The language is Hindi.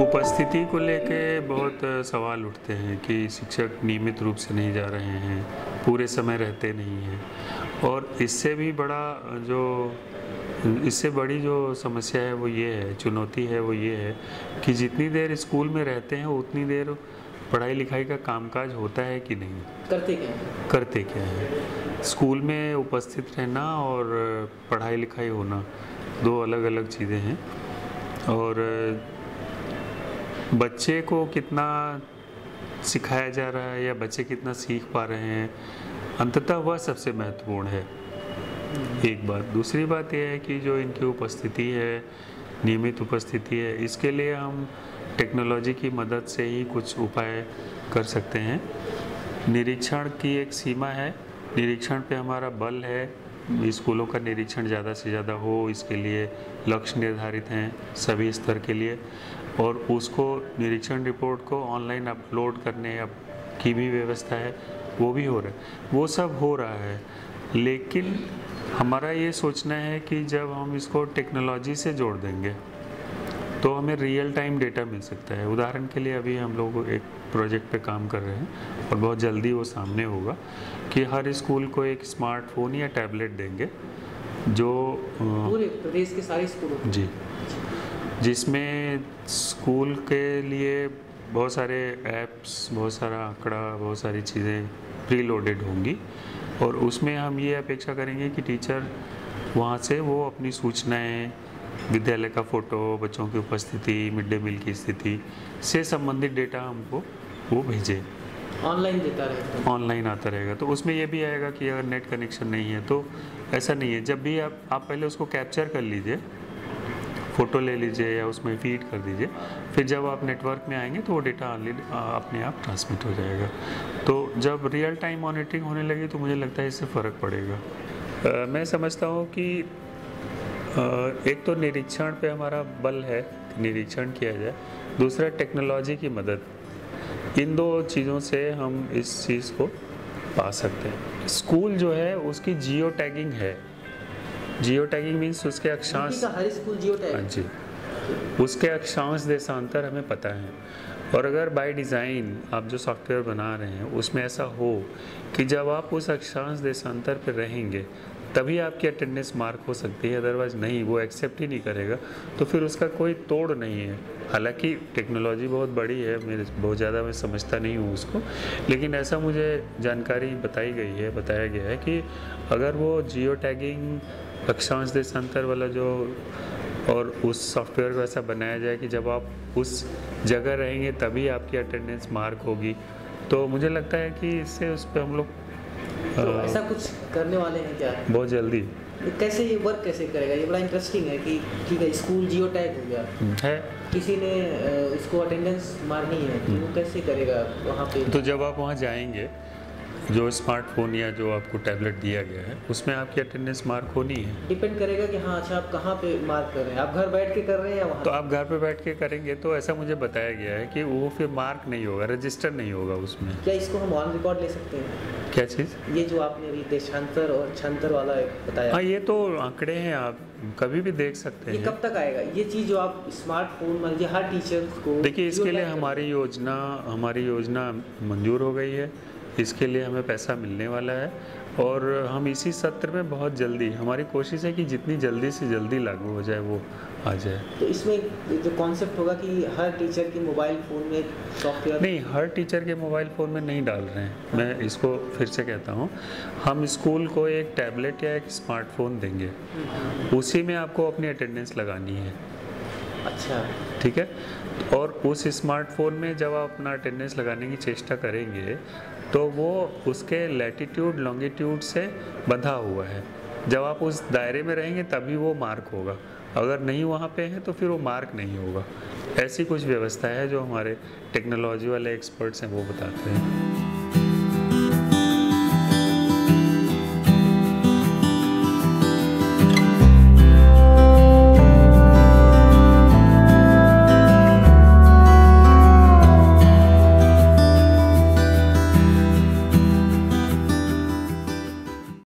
उपस्थिति को लेके बहुत सवाल उठते हैं कि शिक्षक नियमित रूप से नहीं जा रहे हैं पूरे समय रहते नहीं हैं। और इससे भी बड़ा जो इससे बड़ी जो समस्या है वो ये है चुनौती है वो ये है कि जितनी देर स्कूल में रहते हैं उतनी देर पढ़ाई लिखाई का कामकाज होता है कि नहीं। करते क्या हैं? करते क्या है? स्कूल में उपस्थित रहना और पढ़ाई लिखाई होना दो अलग अलग चीज़ें हैं। और बच्चे को कितना सिखाया जा रहा है या बच्चे कितना सीख पा रहे हैं, अंततः वह सबसे महत्वपूर्ण है। एक बात। दूसरी बात यह है कि जो इनकी उपस्थिति है, नियमित उपस्थिति है, इसके लिए हम टेक्नोलॉजी की मदद से ही कुछ उपाय कर सकते हैं। निरीक्षण की एक सीमा है। निरीक्षण पे हमारा बल है। स्कूलों का निरीक्षण ज़्यादा से ज़्यादा हो, इसके लिए लक्ष्य निर्धारित हैं सभी स्तर के लिए। और उसको निरीक्षण रिपोर्ट को ऑनलाइन अपलोड करने की भी व्यवस्था है, वो भी हो रहा है। वो सब हो रहा है, लेकिन हमारा ये सोचना है कि जब हम इसको टेक्नोलॉजी से जोड़ देंगे तो हमें रियल टाइम डेटा मिल सकता है। उदाहरण के लिए अभी हम लोग एक प्रोजेक्ट पे काम कर रहे हैं और बहुत जल्दी वो सामने होगा। कि हर स्कूल को एक स्मार्टफ़ोन या टैबलेट देंगे जो पूरे प्रदेश के सारे स्कूलों जी। जिसमें स्कूल के लिए बहुत सारे ऐप्स बहुत सारा आंकड़ा बहुत सारी चीज़ें प्री लोडेड होंगी और उसमें हम ये अपेक्षा करेंगे कि टीचर वहाँ से वो अपनी सूचनाएँ विद्यालय का फ़ोटो बच्चों की उपस्थिति मिड डे मील की स्थिति से संबंधित डेटा हमको वो भेजे। ऑनलाइन देता रहेगा। ऑनलाइन आता रहेगा। तो उसमें ये भी आएगा कि अगर नेट कनेक्शन नहीं है तो ऐसा नहीं है। जब भी आप आप पहले उसको कैप्चर कर लीजिए फ़ोटो ले लीजिए या उसमें फ़ीड कर दीजिए फिर जब आप नेटवर्क में आएँगे तो वो डेटा अपने आप ट्रांसमिट हो जाएगा। तो जब रियल टाइम मॉनिटरिंग होने लगी तो मुझे लगता है इससे फ़र्क पड़ेगा। अ, मैं समझता हूँ कि अ, एक तो निरीक्षण पे हमारा बल है निरीक्षण किया जाए। दूसरा टेक्नोलॉजी की मदद। इन दो चीज़ों से हम इस चीज़ को पा सकते हैं। स्कूल जो है उसकी जियो टैगिंग है जियो टैगिंग मीन्स उसके अक्षांश हर स्कूल जियो हाँ टैग जी। उसके अक्षांश देशांतर हमें पता है। और अगर बाय डिज़ाइन आप जो सॉफ्टवेयर बना रहे हैं उसमें ऐसा हो कि जब आप उस अक्षांश देशांतर पर रहेंगे तभी आपकी अटेंडेंस मार्क हो सकती है अदरवाइज़ नहीं, वो एक्सेप्ट ही नहीं करेगा। तो फिर उसका कोई तोड़ नहीं है। हालाँकि टेक्नोलॉजी बहुत बड़ी है, मेरे, बहुत ज़्यादा मैं समझता नहीं हूँ उसको। लेकिन ऐसा मुझे जानकारी बताई गई है, बताया गया है कि अगर वो जियो टैगिंग अक्षांश देशांतर वाला जो, और उस सॉफ्टवेयर को ऐसा बनाया जाए कि जब आप उस जगह रहेंगे, तभी आपकी अटेंडेंस मार्क होगी। तो मुझे लगता है कि इससे उस पर हम लोग तो ऐसा कुछ करने वाले हैं क्या? बहुत जल्दी। कैसे ये वर्क कैसे करेगा? ये बड़ा इंटरेस्टिंग है कि ठीक है स्कूल जियो टैग हो गया। है। किसी ने इसको अटेंडेंस मारनी है तो वो कैसे करेगा वहाँ पे? तो जब आप वहाँ जाएँगे जो स्मार्टफ़ोन या जो आपको टैबलेट दिया गया है उसमें आपकी अटेंडेंस मार्क होनी है। डिपेंड करेगा कि हाँ अच्छा आप कहाँ पे मार्क कर रहे हैं? आप घर बैठ के कर रहे हैं या वहाँ? तो आप घर पे बैठ के करेंगे तो ऐसा मुझे बताया गया है कि वो फिर मार्क नहीं होगा रजिस्टर नहीं होगा उसमें। क्या इसको हम ऑन रिकॉर्ड ले सकते हैं? क्या चीज़? ये जो आपने अभी देशांतर और छांतर वाला बताया। हाँ ये तो आंकड़े हैं आप कभी भी देख सकते ये हैं। कब तक आएगा? ये चीज़ जो आप स्मार्टफ़ोन मान लीजिए हर टीचर को देखिए इसके लिए हमारी योजना हमारी योजना मंजूर हो गई है। इसके लिए हमें पैसा मिलने वाला है और हम इसी सत्र में बहुत जल्दी हमारी कोशिश है कि जितनी जल्दी से जल्दी लागू हो जाए वो आ जाए। तो इसमें जो कॉन्सेप्ट होगा कि हर टीचर के मोबाइल फ़ोन में सॉफ्टवेयर नहीं हर टीचर के मोबाइल फ़ोन में नहीं डाल रहे हैं। मैं इसको फिर से कहता हूँ हम स्कूल को एक टैबलेट या एक स्मार्टफ़ोन देंगे। उसी में आपको अपनी अटेंडेंस लगानी है। अच्छा। ठीक है? और उस स्मार्टफ़ोन में जब आप अपना अटेंडेंस लगाने की चेष्टा करेंगे तो वो उसके लेटीट्यूड लॉन्गिट्यूड से बंधा हुआ है। जब आप उस दायरे में रहेंगे, तभी वो मार्क होगा। अगर नहीं वहाँ पे है तो फिर वो मार्क नहीं होगा। ऐसी कुछ व्यवस्था है जो हमारे टेक्नोलॉजी वाले एक्सपर्ट्स हैं, वो बताते हैं।